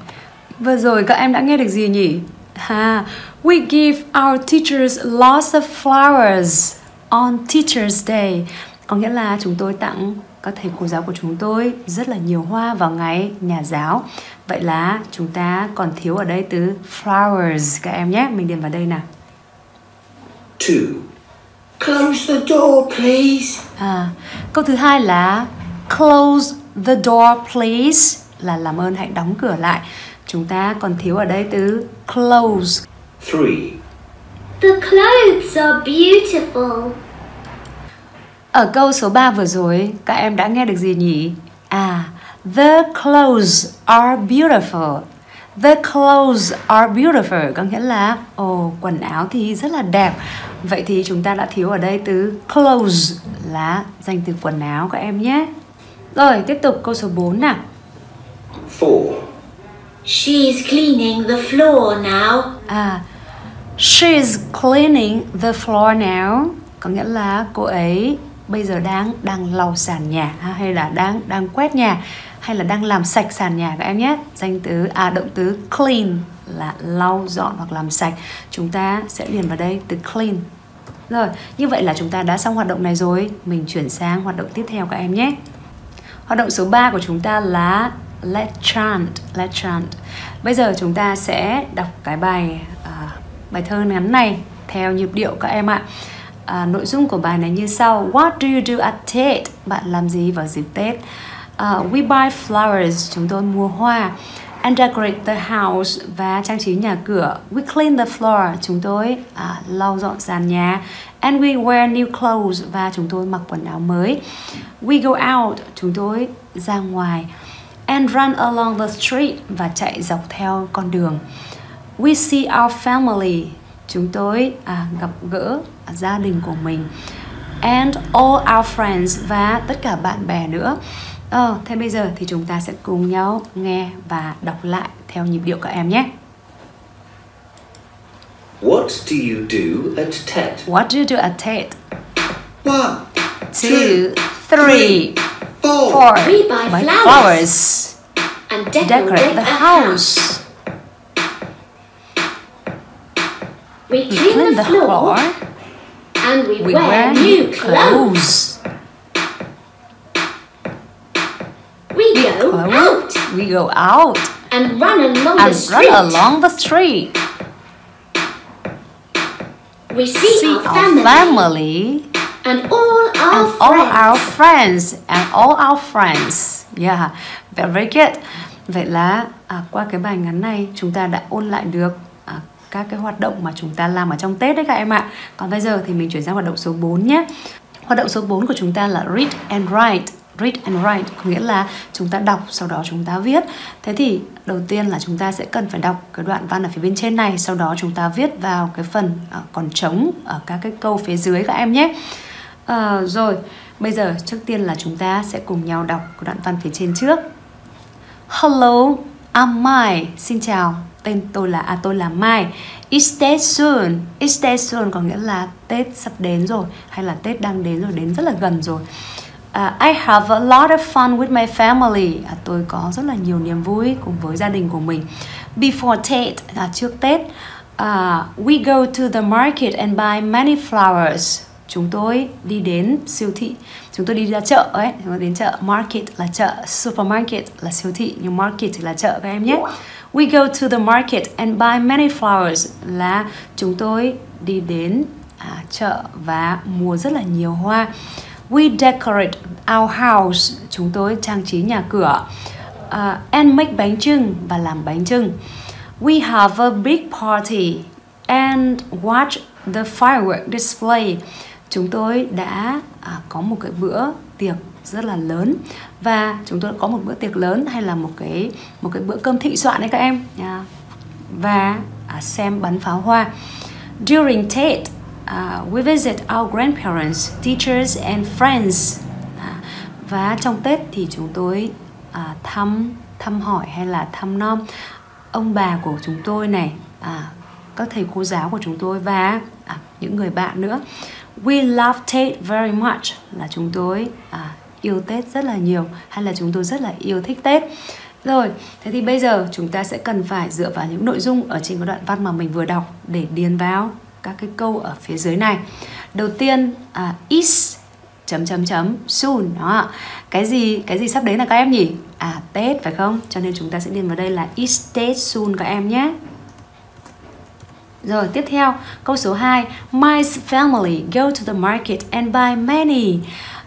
vừa rồi các em đã nghe được gì nhỉ? Ha, we give our teachers lots of flowers on Teachers' Day. Có nghĩa là chúng tôi tặng các thầy cô giáo của chúng tôi rất là nhiều hoa vào ngày nhà giáo. Vậy là chúng ta còn thiếu ở đây từ flowers các em nhé. Mình điền vào đây nào. 2. Close the door, please. À, câu thứ hai là close the door please là làm ơn hãy đóng cửa lại. Chúng ta còn thiếu ở đây từ close 3. The clothes are beautiful. Ở câu số 3 vừa rồi, các em đã nghe được gì nhỉ? À, the clothes are beautiful. The clothes are beautiful có nghĩa là ồ quần áo thì rất là đẹp. Vậy thì chúng ta đã thiếu ở đây từ clothes là danh từ quần áo các em nhé. Rồi, tiếp tục câu số 4 nào. 4. She's cleaning the floor now. À, she's cleaning the floor now có nghĩa là cô ấy bây giờ đang đang lau sàn nhà hay là đang đang quét nhà hay là đang làm sạch sàn nhà các em nhé. Danh từ à động từ clean là lau dọn hoặc làm sạch. Chúng ta sẽ liền vào đây từ clean. Rồi như vậy là chúng ta đã xong hoạt động này rồi. Mình chuyển sang hoạt động tiếp theo các em nhé. Hoạt động số 3 của chúng ta là Let chant, let chant. Bây giờ chúng ta sẽ đọc cái bài uh, bài thơ ngắn này theo nhịp điệu các em ạ. À, nội dung của bài này như sau. What do you do at Tết? Bạn làm gì vào dịp Tết? Uh, we buy flowers, chúng tôi mua hoa. And decorate the house và trang trí nhà cửa. We clean the floor, chúng tôi à, lau dọn sàn nhà. And we wear new clothes và chúng tôi mặc quần áo mới. We go out, chúng tôi ra ngoài. And run along the street và chạy dọc theo con đường. We see our family, chúng tôi à, gặp gỡ gia đình của mình. And all our friends và tất cả bạn bè nữa. Ờ, thế bây giờ thì chúng ta sẽ cùng nhau nghe và đọc lại theo nhịp điệu các em nhé. What do you do at Tet? What do you do at Tet? One, Two, three, four. four. We buy Buy flowers. flowers. And decorate, Decorate the house. We We clean, clean the, the floor, floor. and we, We wear, wear new clothes. clothes. We go Clothes. out We go out and run along the street. run along the street. We see, See our, family, family and all our and all friends. our friends and all our friends. Yeah, very, good. Vậy là à, qua cái bài ngắn này chúng ta đã ôn lại được các cái hoạt động mà chúng ta làm ở trong Tết đấy các em ạ. Còn bây giờ thì mình chuyển sang hoạt động số 4 nhé. Hoạt động số 4 của chúng ta là read and write. read and write có nghĩa là chúng ta đọc sau đó chúng ta viết thế thì đầu tiên là chúng ta sẽ cần phải đọc cái đoạn văn ở phía bên trên này sau đó chúng ta viết vào cái phần uh, còn trống ở các cái câu phía dưới các em nhé uh, rồi bây giờ trước tiên là chúng ta sẽ cùng nhau đọc cái đoạn văn phía trên trước Hello, I'm Mai. Xin chào, tên tôi là à tôi là Mai. It's Tết soon. It's Tết soon có nghĩa là Tết sắp đến rồi hay là Tết đang đến rồi, đến rất là gần rồi. Uh, I have a lot of fun with my family. À, tôi có rất là nhiều niềm vui cùng với gia đình của mình. Before Tết, là trước Tết, uh, we go to the market and buy many flowers. Chúng tôi đi đến siêu thị, chúng tôi đi ra chợ ấy, chúng tôi đến chợ. Market là chợ, supermarket là siêu thị, nhưng market thì là chợ các em nhé. We go to the market and buy many flowers là chúng tôi đi đến à, chợ và mua rất là nhiều hoa. We decorate our house. Chúng tôi trang trí nhà cửa. Uh, and make bánh trưng và làm bánh trưng. We have a big party and watch the firework display. Chúng tôi đã à, có một cái bữa tiệc rất là lớn và chúng tôi đã có một bữa tiệc lớn hay là một cái một cái bữa cơm thị soạn đấy các em nha. Và à, xem bắn pháo hoa. During Tet, uh, à, we visit our grandparents, teachers and friends. À, và trong Tết thì chúng tôi à, thăm thăm hỏi hay là thăm nom ông bà của chúng tôi này, à, các thầy cô giáo của chúng tôi và à, những người bạn nữa. We love Tết very much là chúng tôi à, yêu Tết rất là nhiều hay là chúng tôi rất là yêu thích Tết. Rồi, thế thì bây giờ chúng ta sẽ cần phải dựa vào những nội dung ở trên cái đoạn văn mà mình vừa đọc để điền vào các cái câu ở phía dưới này. Đầu tiên à, is chấm chấm chấm soon đó cái gì cái gì sắp đến là các em nhỉ? À tết phải không? Cho nên chúng ta sẽ điền vào đây là is tết soon các em nhé. Rồi tiếp theo câu số 2 My family go to the market and buy many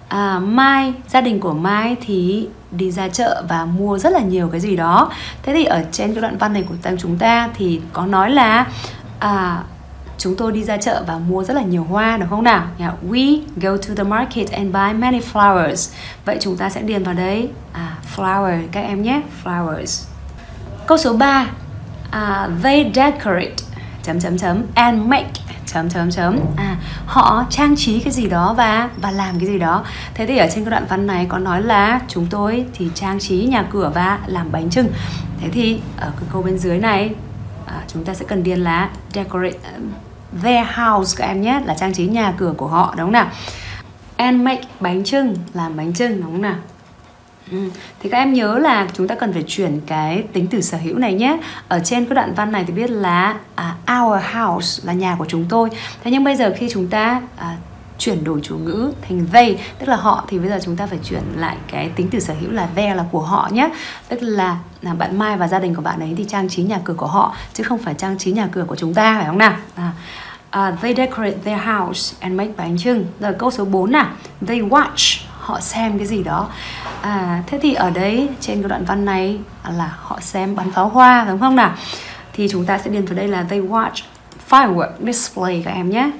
à, Mai gia đình của Mai thì đi ra chợ và mua rất là nhiều cái gì đó thế thì ở trên cái đoạn văn này của chúng ta thì có nói là à, chúng tôi đi ra chợ và mua rất là nhiều hoa đúng không nào? Yeah, we go to the market and buy many flowers. Vậy chúng ta sẽ điền vào đấy à, flower các em nhé, flowers. Câu số 3. À, they decorate chấm chấm chấm and make chấm chấm chấm à họ trang trí cái gì đó và và làm cái gì đó. Thế thì ở trên cái đoạn văn này có nói là chúng tôi thì trang trí nhà cửa và làm bánh trưng thế thì ở cái câu bên dưới này à, chúng ta sẽ cần điền là decorate um, their house các em nhé là trang trí nhà cửa của họ đúng không nào? And make bánh trưng làm bánh trưng đúng không nào? Ừ. Thì các em nhớ là chúng ta cần phải chuyển cái tính từ sở hữu này nhé. Ở trên cái đoạn văn này thì biết là à, Our house là nhà của chúng tôi. Thế nhưng bây giờ khi chúng ta à, chuyển đổi chủ ngữ thành they tức là họ thì bây giờ chúng ta phải chuyển lại cái tính từ sở hữu là they là của họ nhé. Tức là là bạn Mai và gia đình của bạn ấy thì trang trí nhà cửa của họ chứ không phải trang trí nhà cửa của chúng ta phải không nào? À, uh, they decorate their house and make bánh trưng rồi câu số 4 nào. They watch họ xem cái gì đó. À thế thì ở đấy trên cái đoạn văn này là họ xem bắn pháo hoa đúng không nào? Thì chúng ta sẽ điền vào đây là they watch firework display các em nhé.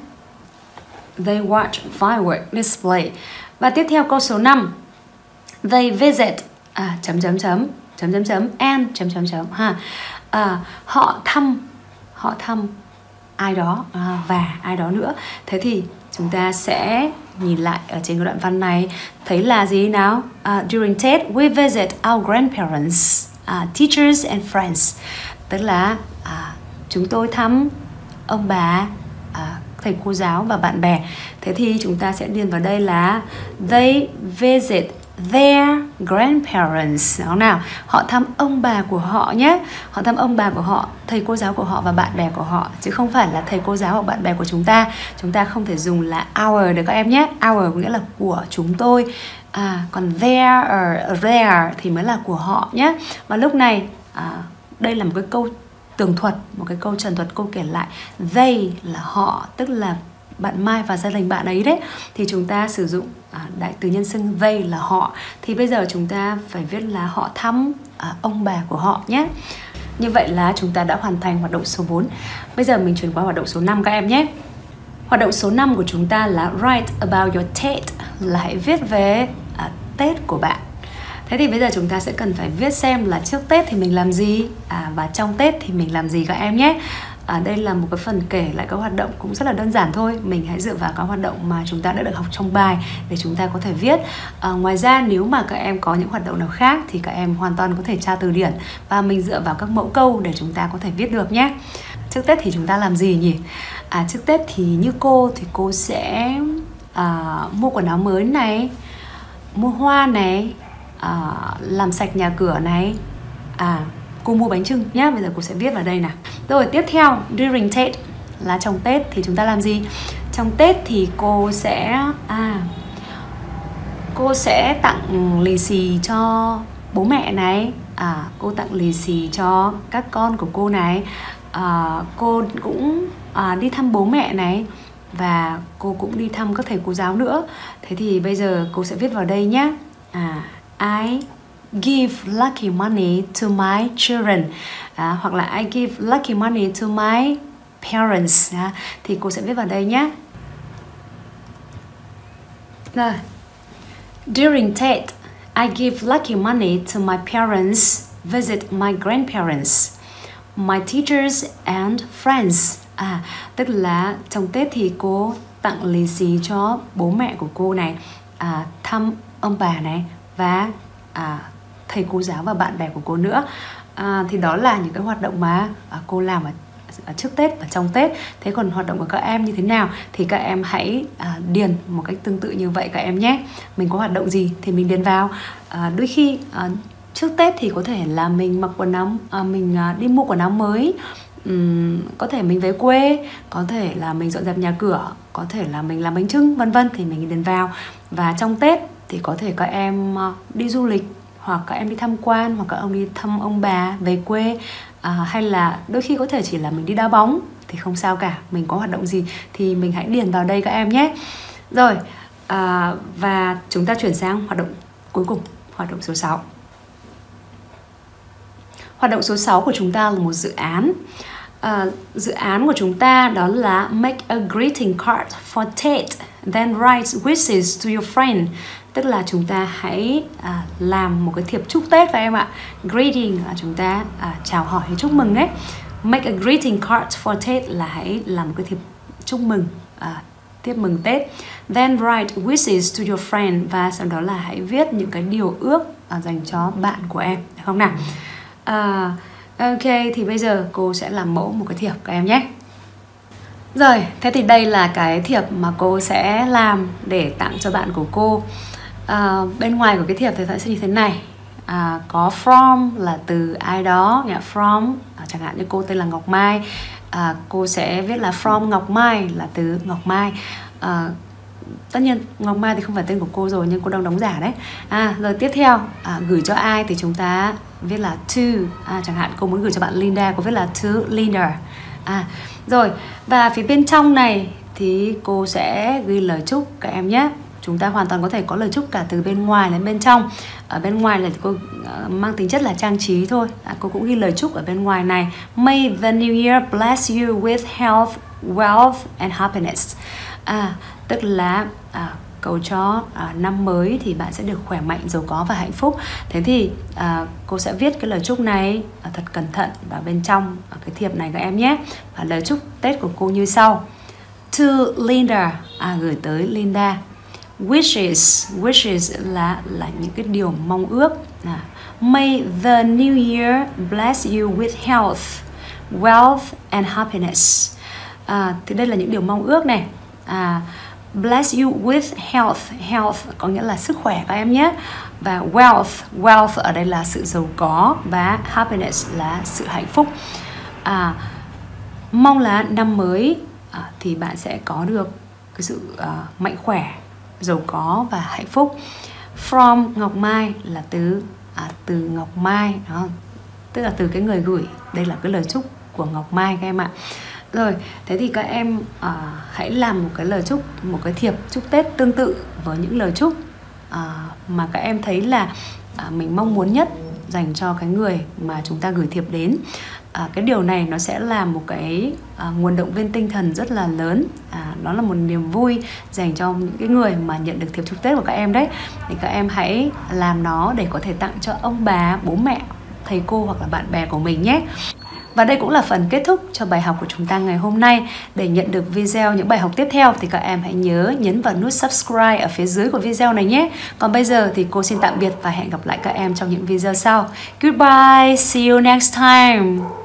They watch firework display. Và tiếp theo câu số 5 they visit à, chấm chấm chấm chấm chấm chấm and chấm chấm chấm ha. À, họ thăm họ thăm ai đó à, và ai đó nữa. Thế thì chúng ta sẽ nhìn lại ở trên cái đoạn văn này. Thấy là gì nào? Uh, during Tết we visit our grandparents uh, teachers and friends. Tức là uh, chúng tôi thăm ông bà uh, thầy cô giáo và bạn bè. Thế thì chúng ta sẽ điền vào đây là they visit their grandparents. Đó nào họ thăm ông bà của họ nhé. Họ thăm ông bà của họ thầy cô giáo của họ và bạn bè của họ chứ không phải là thầy cô giáo hoặc bạn bè của chúng ta. Chúng ta không thể dùng là our được các em nhé. Our có nghĩa là của chúng tôi. À, còn their uh, or their thì mới là của họ nhé. Và lúc này à, đây là một cái câu tường thuật một cái câu trần thuật câu kể lại. They là họ tức là bạn Mai và gia đình bạn ấy đấy. Thì chúng ta sử dụng à, đại từ nhân xưng they là họ. Thì bây giờ chúng ta phải viết là họ thăm à, ông bà của họ nhé. Như vậy là chúng ta đã hoàn thành hoạt động số 4 Bây giờ mình chuyển qua hoạt động số 5 các em nhé. Hoạt động số 5 của chúng ta là Write about your Tết, Là hãy viết về à, Tết của bạn. Thế thì bây giờ chúng ta sẽ cần phải viết xem là trước Tết thì mình làm gì à, và trong Tết thì mình làm gì các em nhé. À, đây là một cái phần kể lại các hoạt động cũng rất là đơn giản thôi. Mình hãy dựa vào các hoạt động mà chúng ta đã được học trong bài để chúng ta có thể viết. À, ngoài ra nếu mà các em có những hoạt động nào khác thì các em hoàn toàn có thể tra từ điển và mình dựa vào các mẫu câu để chúng ta có thể viết được nhé. Trước tết thì chúng ta làm gì nhỉ? À trước tết thì như cô thì cô sẽ à, mua quần áo mới này mua hoa này à, làm sạch nhà cửa này. À cô mua bánh trưng nhá bây giờ cô sẽ viết vào đây nè rồi tiếp theo during Tết là trong Tết thì chúng ta làm gì? Trong Tết thì cô sẽ à cô sẽ tặng lì xì cho bố mẹ này. À cô tặng lì xì cho các con của cô này. À, cô cũng à, đi thăm bố mẹ này và cô cũng đi thăm các thầy cô giáo nữa. Thế thì bây giờ cô sẽ viết vào đây nhé à I give lucky money to my children. À, hoặc là I give lucky money to my parents. À, thì cô sẽ viết vào đây nhé. Rồi. During Tết I give lucky money to my parents. Visit my grandparents my teachers and friends. À tức là trong Tết thì cô tặng lì xì cho bố mẹ của cô này. À, thăm ông bà này và à, thầy cô giáo và bạn bè của cô nữa. À, thì đó là những cái hoạt động mà à, cô làm ở ở trước Tết và trong Tết. Thế còn hoạt động của các em như thế nào thì các em hãy à, điền một cách tương tự như vậy các em nhé. Mình có hoạt động gì thì mình điền vào. À, đôi khi à, trước Tết thì có thể là mình mặc quần áo à, mình à, đi mua quần áo mới Uhm, có thể mình về quê có thể là mình dọn dẹp nhà cửa có thể là mình làm bánh trưng vân vân thì mình điền vào. Và trong tết thì có thể các em à, đi du lịch hoặc các em đi tham quan hoặc các ông đi thăm ông bà về quê à, hay là đôi khi có thể chỉ là mình đi đá bóng thì không sao cả mình có hoạt động gì thì mình hãy điền vào đây các em nhé. Rồi à, và chúng ta chuyển sang hoạt động cuối cùng hoạt động số 6 hoạt động số 6 của chúng ta là một dự án. À, dự án của chúng ta đó là make a greeting card for Tate then write wishes to your friend tức là chúng ta hãy à, làm một cái thiệp chúc Tết các em ạ. Greeting là chúng ta à, chào hỏi hay chúc mừng đấy make a greeting card for Tết là hãy làm một cái thiệp chúc mừng à, tiếp mừng Tết. Then write wishes to your friend và sau đó là hãy viết những cái điều ước à, dành cho bạn của em. Được không nào? À, ok thì bây giờ cô sẽ làm mẫu một cái thiệp các em nhé. Rồi thế thì đây là cái thiệp mà cô sẽ làm để tặng cho bạn của cô à, bên ngoài của cái thiệp thì sẽ như thế này. À, có from là từ ai đó yeah, from à, chẳng hạn như cô tên là Ngọc Mai. À, cô sẽ viết là from Ngọc Mai là từ Ngọc Mai. À, tất nhiên Ngọc Mai thì không phải tên của cô rồi nhưng cô đang đóng giả đấy. À rồi tiếp theo à, gửi cho ai thì chúng ta viết là to. À, chẳng hạn cô muốn gửi cho bạn Linda cô viết là to Linda. À rồi và phía bên trong này thì cô sẽ ghi lời chúc các em nhé chúng ta hoàn toàn có thể có lời chúc cả từ bên ngoài đến bên trong. Ở bên ngoài là cô ờ, mang tính chất là trang trí thôi. À, cô cũng ghi lời chúc ở bên ngoài này. May the new year bless you with health, wealth and happiness. À, tức là à, cầu cho à, năm mới thì bạn sẽ được khỏe mạnh giàu có và hạnh phúc. Thế thì à, cô sẽ viết cái lời chúc này à, thật cẩn thận vào bên trong ở cái thiệp này các em nhé. Và lời chúc tết của cô như sau. To Linda. À, gửi tới Linda wishes. Wishes là là những cái điều mong ước. À, may the new year bless you with health wealth and happiness. À, thì đây là những điều mong ước này. À, bless you with health. Health có nghĩa là sức khỏe các em nhé. Và wealth. Wealth ở đây là sự giàu có và happiness là sự hạnh phúc. À, mong là năm mới à, thì bạn sẽ có được cái sự à, mạnh khỏe giàu có và hạnh phúc. From ngọc mai là từ à, từ ngọc mai đó. Tức là từ cái người gửi. Đây là cái lời chúc của ngọc mai các em ạ. Rồi thế thì các em à, hãy làm một cái lời chúc một cái thiệp chúc tết tương tự với những lời chúc à, mà các em thấy là à, mình mong muốn nhất dành cho cái người mà chúng ta gửi thiệp đến à, cái điều này nó sẽ là một cái à, nguồn động viên tinh thần rất là lớn à, nó là một niềm vui dành cho những cái người mà nhận được thiệp chúc tết của các em đấy thì các em hãy làm nó để có thể tặng cho ông bà bố mẹ thầy cô hoặc là bạn bè của mình nhé và đây cũng là phần kết thúc cho bài học của chúng ta ngày hôm nay. Để nhận được video những bài học tiếp theo thì các em hãy nhớ nhấn vào nút subscribe ở phía dưới của video này nhé. Còn bây giờ thì cô xin tạm biệt và hẹn gặp lại các em trong những video sau. Goodbye, see you next time.